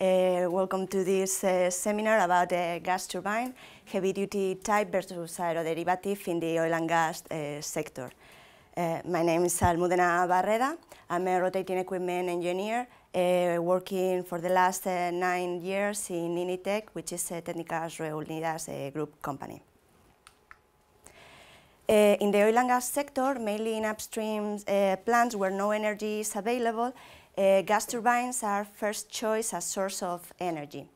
welcome to this uh, seminar about the gas turbine, heavy-duty type versus aeroderivative in the oil and gas uh, sector. Uh, my name is Almudena Barreda. I'm a rotating equipment engineer uh, working for the last uh, nine years in Initec, which is a Técnicas Reunidas uh, group company. Uh, in the oil and gas sector, mainly in upstream uh, plants where no energy is available, uh, gas turbines are first choice as source of energy.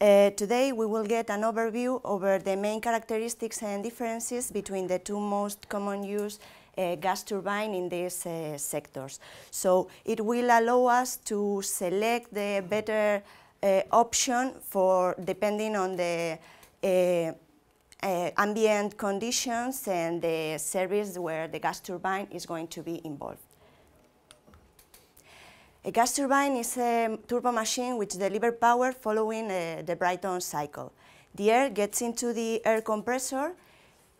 Uh, today we will get an overview over the main characteristics and differences between the two most common use uh, gas turbine in these uh, sectors. So it will allow us to select the better uh, option for depending on the uh, ambient conditions and the service where the gas turbine is going to be involved. A gas turbine is a turbo machine which delivers power following uh, the Brayton cycle. The air gets into the air compressor,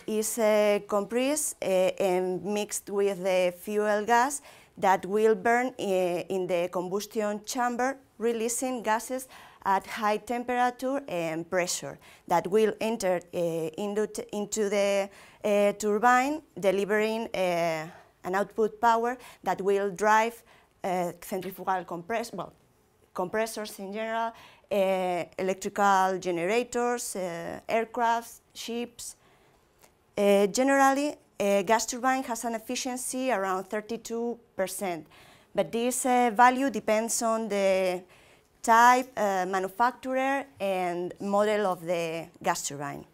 is uh, compressed uh, and mixed with the fuel gas that will burn uh, in the combustion chamber, releasing gases at high temperature and pressure that will enter uh, into, the uh, turbine, delivering an output power that will drive Eh, centrifugal compress well, compressors in general, uh, electrical generators, uh, aircrafts, ships. generally, a gas turbine has an efficiency around 32%, but this value depends on the type, manufacturer, and model of the gas turbine.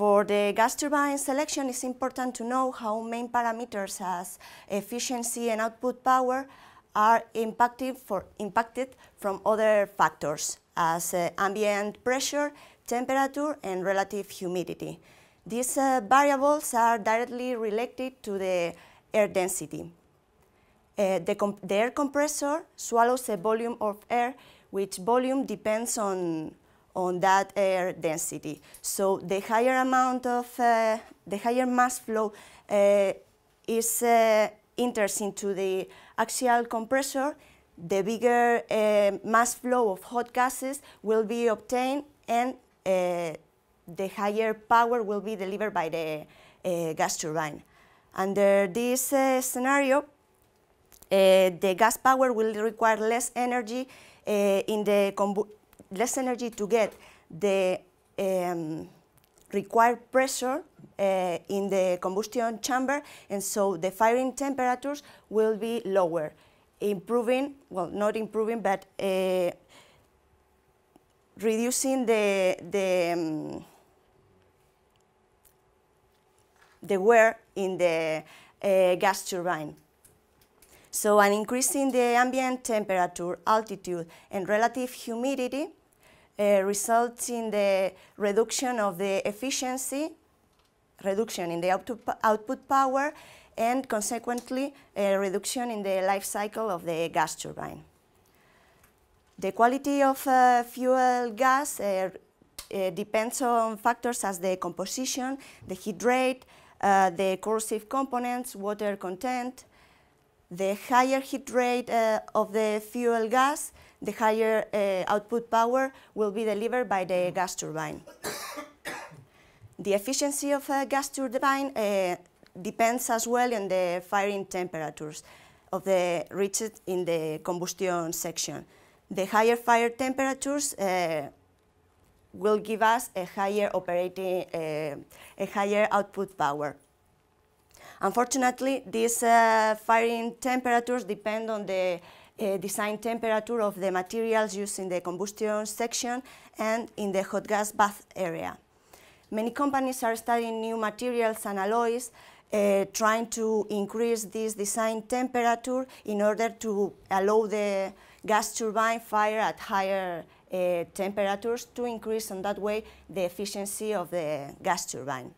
For the gas turbine selection, it's important to know how main parameters as efficiency and output power are impacted, for, impacted from other factors as uh, ambient pressure, temperature, and relative humidity. These uh, variables are directly related to the air density. Uh, the, the, air compressor swallows a volume of air, which volume depends on, on that air density. So the higher amount of, uh, the higher mass flow uh, is uh, enters into the axial compressor, the bigger uh, mass flow of hot gases will be obtained and uh, the higher power will be delivered by the uh, gas turbine. Under this scenario, the gas power will require less energy in the less energy to get the um, required pressure uh, in the combustion chamber, and so the firing temperatures will be lower, improving, well, not improving, but uh, reducing the, the, um, the wear in the uh, gas turbine. So an increase in the ambient temperature, altitude, and relative humidity uh, results in the reduction of the efficiency, reduction in the output, output power, and consequently a reduction in the life cycle of the gas turbine. The quality of uh, fuel gas uh, uh, depends on factors as the composition, the heat rate, uh, the corrosive components, water content. The higher heat rate uh, of the fuel gas the higher uh, output power will be delivered by the gas turbine. the efficiency of a gas turbine uh, depends as well on the firing temperatures of the reached in the combustion section. The higher fire temperatures uh, will give us a higher operating, uh, a higher output power. Unfortunately, these uh, firing temperatures depend on the uh, design temperature of the materials used in the combustion section and in the hot gas path area. Many companies are studying new materials and alloys uh, trying to increase this design temperature in order to allow the gas turbine fire at higher uh, temperatures to increase in that way the efficiency of the gas turbine.